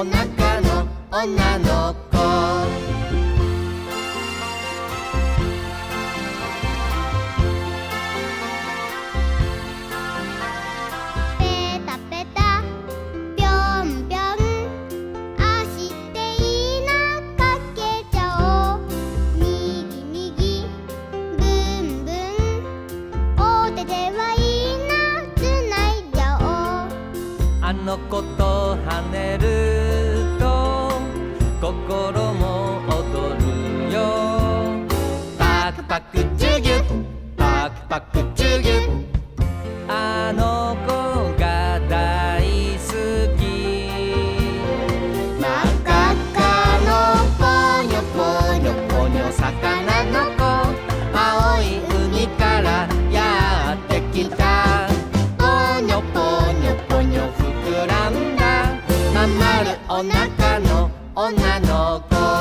おなかの女の子。ペタペタぴょんぴょん。あしていいなかけちゃおう。みぎみぎぶんぶんおててはいいなつないじゃおう。あの子と跳ねる。と心も躍るよ。パクパクチュギュパクパクチュギュあの子が大好き。真っ赤っかのぽにょぽにょぽにょ魚の子。青い海からやってきた。ぽにょぽにょぽにょ膨らんだ。まん丸お腹の女の子。